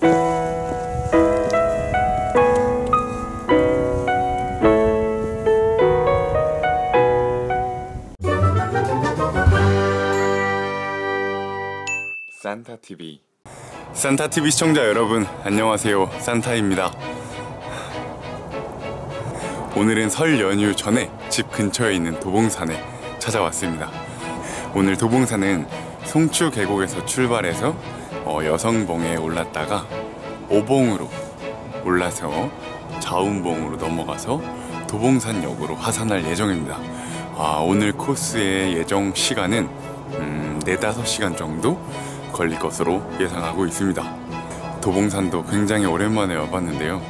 산타 TV 산타 TV 시청자 여러분 안녕하세요 산타입니다. 오늘은 설 연휴 전에 집 근처에 있는 도봉산에 찾아왔습니다. 오늘 도봉산은 송추 계곡에서 출발해서 어, 여성봉에 올랐다가 오봉으로 올라서 자운봉으로 넘어가서 도봉산역으로 하산할 예정입니다. 아, 오늘 코스의 예정 시간은 음, 4, 5시간 정도 걸릴 것으로 예상하고 있습니다. 도봉산도 굉장히 오랜만에 와봤는데요.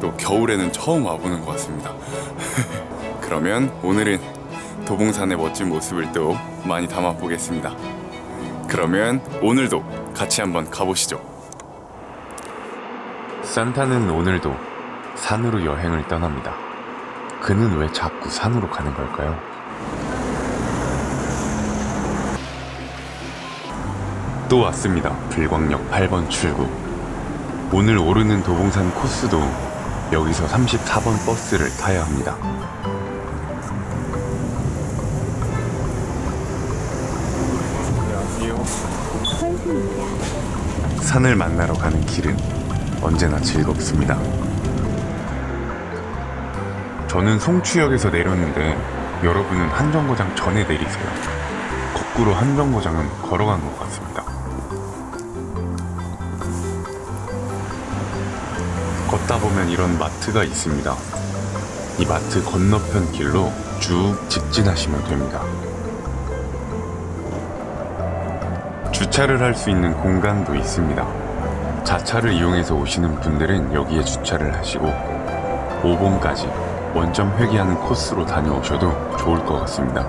또 겨울에는 처음 와보는 것 같습니다. 그러면 오늘은 도봉산의 멋진 모습을 또 많이 담아보겠습니다. 그러면 오늘도 같이 한번 가보시죠. 산타는 오늘도 산으로 여행을 떠납니다. 그는 왜 자꾸 산으로 가는 걸까요? 또 왔습니다. 불광역 8번 출구. 오늘 오르는 도봉산 코스도 여기서 34번 버스를 타야 합니다. 산을 만나러 가는 길은 언제나 즐겁습니다. 저는 송추역에서 내렸는데 여러분은 한정거장 전에 내리세요. 거꾸로 한정거장은 걸어간 것 같습니다. 걷다 보면 이런 마트가 있습니다. 이 마트 건너편 길로 쭉 직진하시면 됩니다. 주차를 할 수 있는 공간도 있습니다. 자차를 이용해서 오시는 분들은 여기에 주차를 하시고 5번까지 원점 회귀하는 코스로 다녀오셔도 좋을 것 같습니다.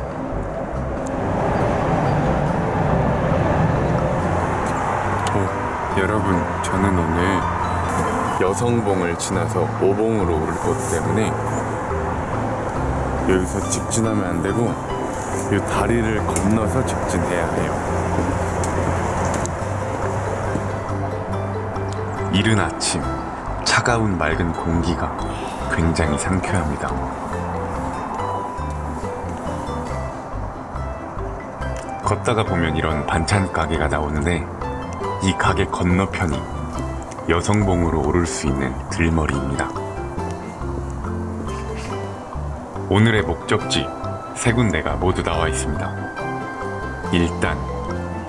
어, 여러분, 저는 오늘 여성봉을 지나서 오봉으로 오를 거기 때문에 여기서 직진하면 안 되고 이 다리를 건너서 직진해야 해요. 이른 아침 차가운 맑은 공기가 굉장히 상쾌합니다. 걷다가 보면 이런 반찬 가게가 나오는데 이 가게 건너편이 여성봉으로 오를 수 있는 들머리입니다. 오늘의 목적지 세 군데가 모두 나와 있습니다. 일단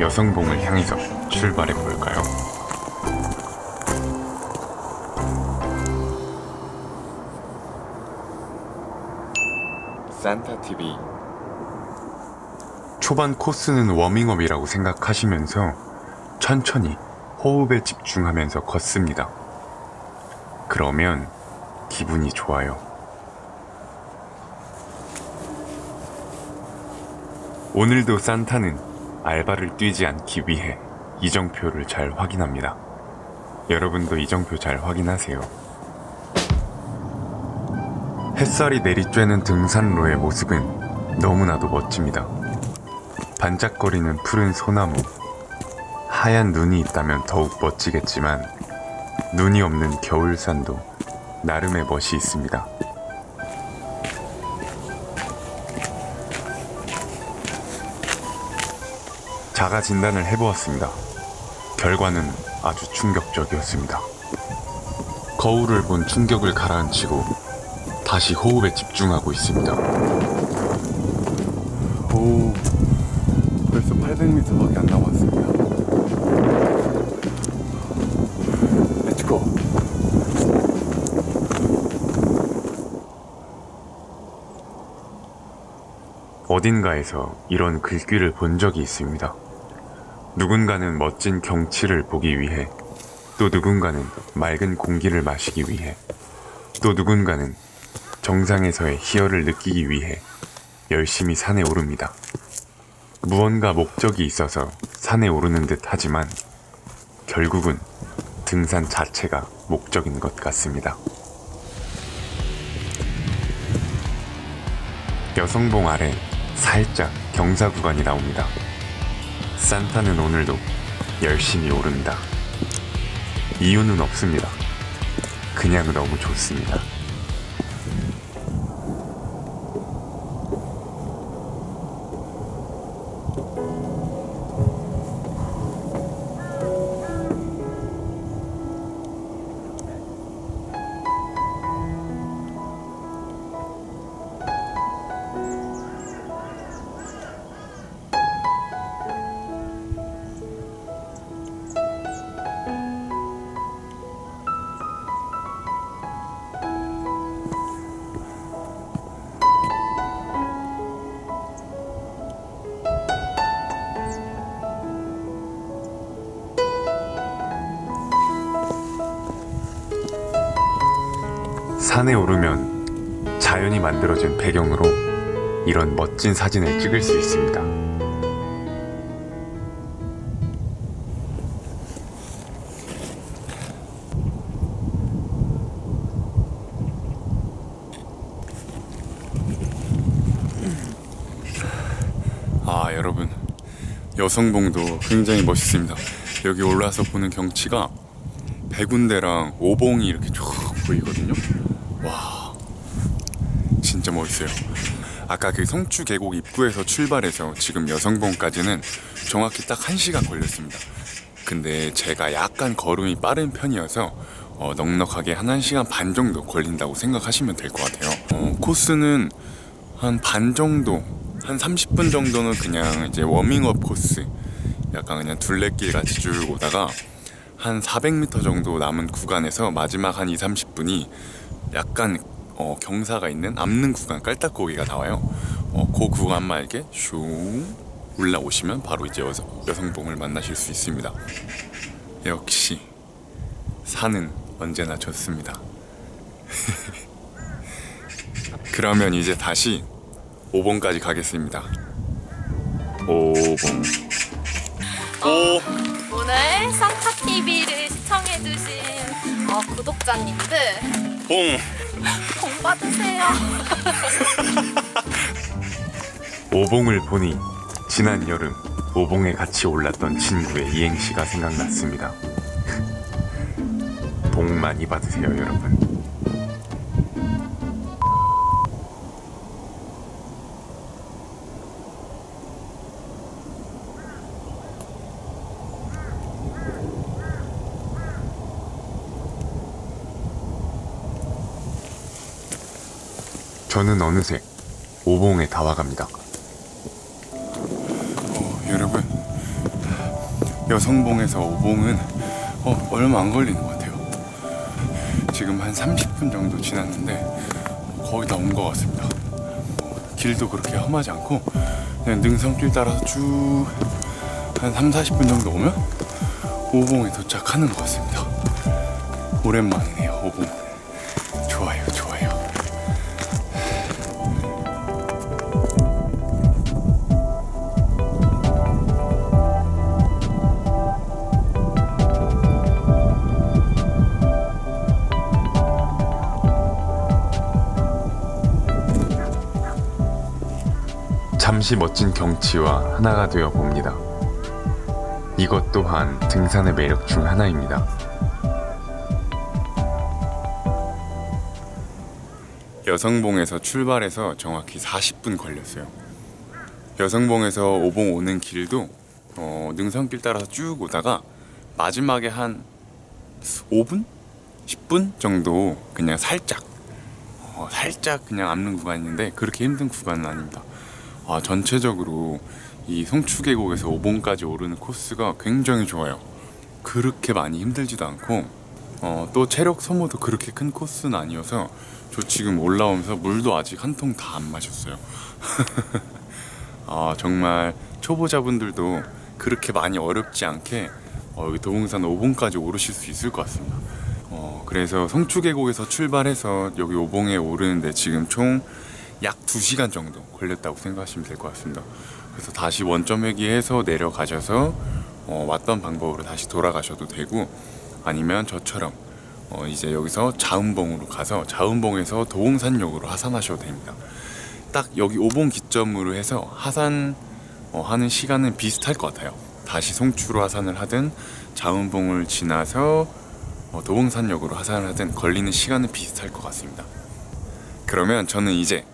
여성봉을 향해서 출발해 볼까요? 산타 TV 초반 코스는 워밍업이라고 생각하시면서 천천히 호흡에 집중하면서 걷습니다. 그러면 기분이 좋아요. 오늘도 산타는 알바를 뛰지 않기 위해 이정표를 잘 확인합니다. 여러분도 이정표 잘 확인하세요. 햇살이 내리쬐는 등산로의 모습은 너무나도 멋집니다. 반짝거리는 푸른 소나무, 하얀 눈이 있다면 더욱 멋지겠지만 눈이 없는 겨울산도 나름의 멋이 있습니다. 자가 진단을 해보았습니다. 결과는 아주 충격적이었습니다. 거울을 본 충격을 가라앉히고 다시 호흡에 집중하고 있습니다. 오, 벌써 800m밖에 안 남았습니다. 어딘가에서 이런 글귀를 본 적이 있습니다. 누군가는 멋진 경치를 보기 위해, 또 누군가는 맑은 공기를 마시기 위해, 또 누군가는 정상에서의 희열을 느끼기 위해 열심히 산에 오릅니다. 무언가 목적이 있어서 산에 오르는 듯 하지만 결국은 등산 자체가 목적인 것 같습니다. 여성봉 아래 살짝 경사 구간이 나옵니다. 산타는 오늘도 열심히 오른다. 이유는 없습니다. 그냥 너무 좋습니다. 산에 오르면 자연이 만들어진 배경으로 이런 멋진 사진을 찍을 수 있습니다. 아 여러분 여성봉도 굉장히 멋있습니다. 여기 올라서 보는 경치가 백운대랑 오봉이 이렇게 쭉 보이거든요. 멋있어요. 아까 그 성추 계곡 입구에서 출발해서 지금 여성봉까지는 정확히 딱 1시간 걸렸습니다. 근데 제가 약간 걸음이 빠른 편이어서 어, 넉넉하게 한 1시간 반 정도 걸린다고 생각하시면 될 것 같아요. 어, 코스는 한 반 정도, 한 30분 정도는 그냥 이제 워밍업 코스. 약간 그냥 둘레길 같이 쭉 오다가 한 400m 정도 남은 구간에서 마지막 한 2, 30분이 약간 어, 경사가 있는 암릉 구간 깔딱고기가 나와요. 어, 그 구간만 이렇게 슝 올라오시면 바로 이제 여성, 여성봉을 만나실 수 있습니다. 역시 산은 언제나 좋습니다. 그러면 이제 다시 5봉까지 가겠습니다. 5봉. 오. 오늘 산타TV를 시청해주신 어, 구독자님들 봉. 복 받으세요. 오봉을 보니 지난 여름 오봉에 같이 올랐던 친구의 이행시가 생각났습니다. 복 많이 받으세요, 여러분. 저는 어느새 오봉에 다 와갑니다. 어, 여러분 여성봉에서 오봉은 어, 얼마 안 걸리는 것 같아요. 지금 한 30분 정도 지났는데 거의 다 온 것 같습니다. 어, 길도 그렇게 험하지 않고 그냥 능선길 따라서 쭉 한 3, 40분 정도 오면 오봉에 도착하는 것 같습니다. 오랜만이네요, 오봉. 잠시 멋진 경치와 하나가 되어 봅니다. 이것 또한 등산의 매력 중 하나입니다. 여성봉에서 출발해서 정확히 40분 걸렸어요. 여성봉에서 오봉 오는 길도 어, 능선길 따라서 쭉 오다가 마지막에 한 5분? 10분 정도 그냥 살짝 어, 살짝 그냥 앞는 구간인데 그렇게 힘든 구간은 아닙니다. 아, 전체적으로 이 송추계곡에서 오봉까지 오르는 코스가 굉장히 좋아요. 그렇게 많이 힘들지도 않고 어, 또 체력 소모도 그렇게 큰 코스는 아니어서 저 지금 올라오면서 물도 아직 한 통 다 안 마셨어요. 아, 정말 초보자분들도 그렇게 많이 어렵지 않게 어, 여기 도봉산 5봉까지 오르실 수 있을 것 같습니다. 어, 그래서 성추계곡에서 출발해서 여기 5봉에 오르는데 지금 총 약 2시간 정도 걸렸다고 생각하시면 될 것 같습니다. 그래서 다시 원점 회귀해서 내려가셔서 어, 왔던 방법으로 다시 돌아가셔도 되고 아니면 저처럼 어, 이제 여기서 자운봉으로 가서 자운봉에서 도봉산역으로 하산하셔도 됩니다. 딱 여기 5봉 기점으로 해서 하산 어, 하는 시간은 비슷할 것 같아요. 다시 송추로 하산을 하든 자운봉을 지나서 어, 도봉산역으로 하산을 하든 걸리는 시간은 비슷할 것 같습니다. 그러면 저는 이제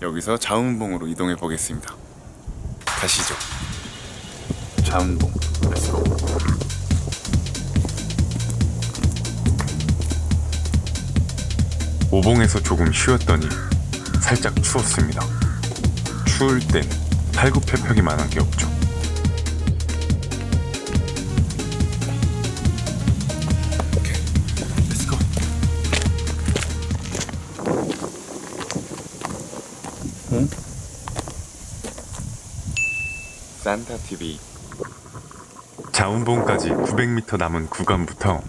여기서 자운봉으로 이동해 보겠습니다. 가시죠. 자운봉. 오봉에서 조금 쉬었더니 살짝 추웠습니다. 추울 땐 팔굽혀펴기만 게 없죠. 응? 산타 TV. 자운봉까지 900m 남은 구간부터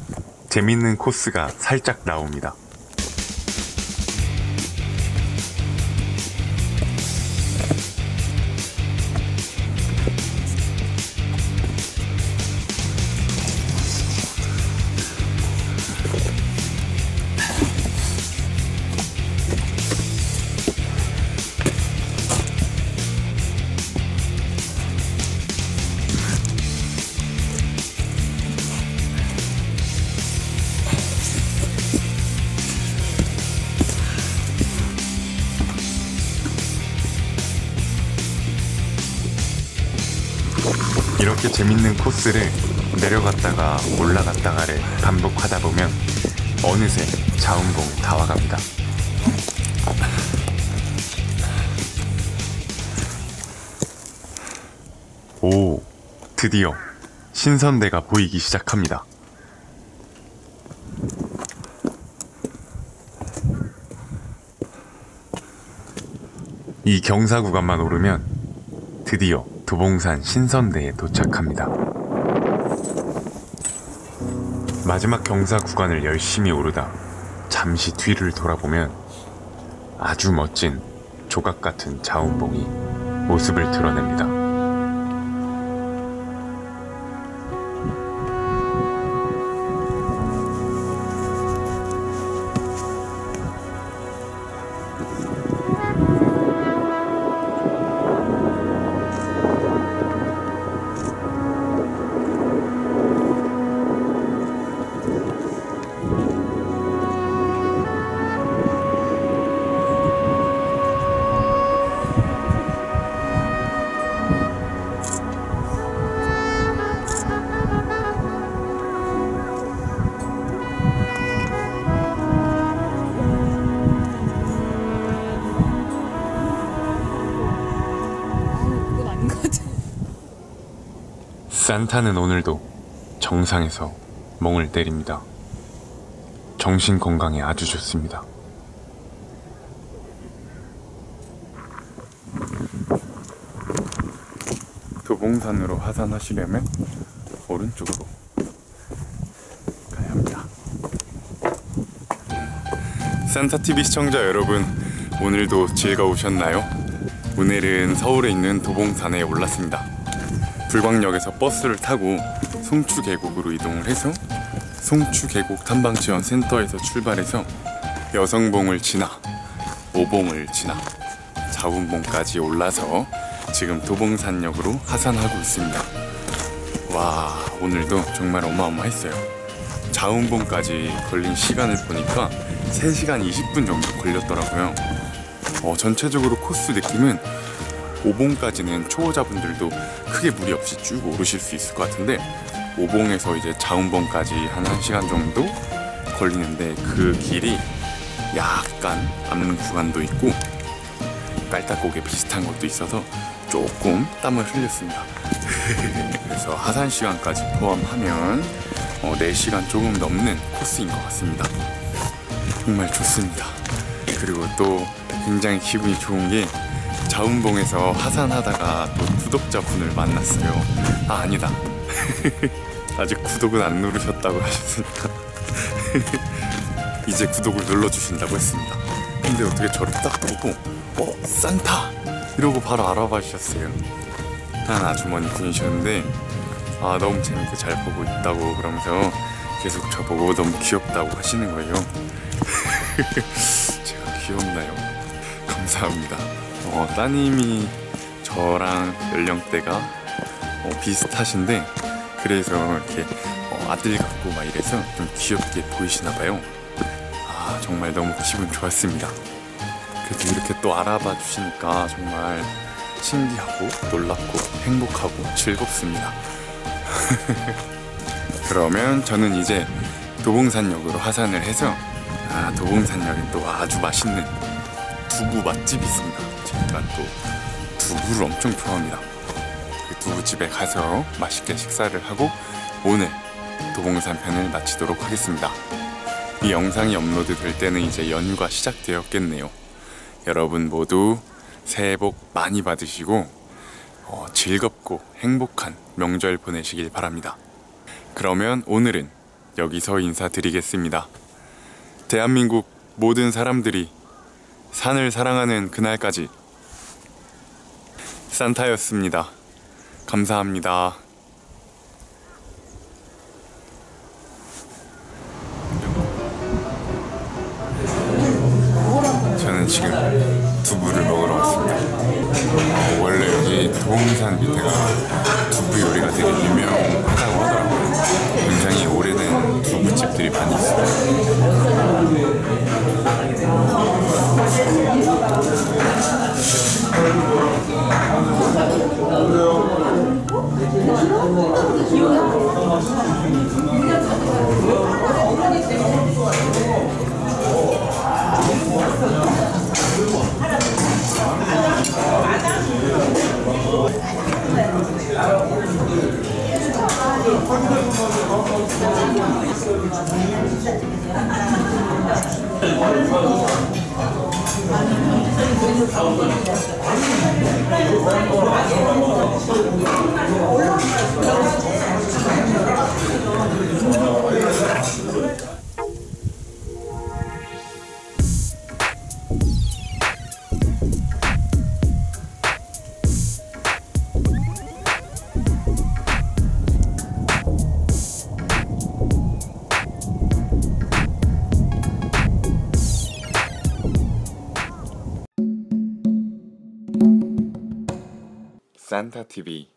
재밌는 코스가 살짝 나옵니다. 이렇게 재밌는 코스를 내려갔다가 올라갔다가를 반복하다 보면 어느새 자운봉 다 와갑니다. 오, 드디어 신선대가 보이기 시작합니다. 이 경사 구간만 오르면 드디어 도봉산 신선대에 도착합니다. 마지막 경사 구간을 열심히 오르다 잠시 뒤를 돌아보면 아주 멋진 조각 같은 자운봉이 모습을 드러냅니다. 산타는 오늘도 정상에서 멍을 때립니다. 정신 건강에 아주 좋습니다. 도봉산으로 하산하시려면 오른쪽으로 가야 합니다. 산타TV 시청자 여러분, 오늘도 즐거우셨나요? 오늘은 서울에 있는 도봉산에 올랐습니다. 불광역에서 버스를 타고 송추 계곡으로 이동을 해서 송추 계곡 탐방 지원 센터에서 출발해서 여성봉을 지나 오봉을 지나 자운봉까지 올라서 지금 도봉산역으로 하산하고 있습니다. 와 오늘도 정말 어마어마했어요. 자운봉까지 걸린 시간을 보니까 3시간 20분 정도 걸렸더라고요. 어, 전체적으로 코스 느낌은 오봉까지는 초보자분들도 크게 무리 없이 쭉 오르실 수 있을 것 같은데 오봉에서 이제 자운봉까지 한 1시간 정도 걸리는데 그 길이 약간 암는 구간도 있고 깔딱고개 비슷한 것도 있어서 조금 땀을 흘렸습니다. 그래서 하산 시간까지 포함하면 어, 4시간 조금 넘는 코스인 것 같습니다. 정말 좋습니다. 그리고 또 굉장히 기분이 좋은 게 자운봉에서 하산하다가 또 구독자분을 만났어요. 아 아니다. 아직 구독은 안 누르셨다고 하셨으니까 이제 구독을 눌러주신다고 했습니다. 근데 어떻게 저를 딱 보고 어 산타 이러고 바로 알아봐 주셨어요. 한 아주머니 분이셨는데 아 너무 재밌게 잘 보고 있다고 그러면서 계속 저보고 너무 귀엽다고 하시는 거예요. 제가 귀엽나요? 감사합니다. 어, 따님이 저랑 연령대가 어, 비슷하신데 그래서 이렇게 어, 아들 같고 막 이래서 좀 귀엽게 보이시나 봐요. 아 정말 너무 기분 좋았습니다. 그래도 이렇게 또 알아봐 주시니까 정말 신기하고 놀랍고 행복하고 즐겁습니다. 그러면 저는 이제 도봉산역으로 하산을 해서 아 도봉산역에 또 아주 맛있는 두부 맛집이 있습니다. 제가 또 두부를 엄청 좋아합니다. 그 두부집에 가서 맛있게 식사를 하고 오늘 도봉산 편을 마치도록 하겠습니다. 이 영상이 업로드 될 때는 이제 연휴가 시작되었겠네요. 여러분 모두 새해 복 많이 받으시고 어, 즐겁고 행복한 명절 보내시길 바랍니다. 그러면 오늘은 여기서 인사드리겠습니다. 대한민국 모든 사람들이 산을 사랑하는 그날까지 산타였습니다. 감사합니다. 저는 지금 두부를 먹으러 왔습니다. 어, 원래 여기 도봉산 밑에가 두부 요리가 되게 유명하다고 하더라고요. 굉장히 오래된 두부집들이 많이 있어요. 산타 TV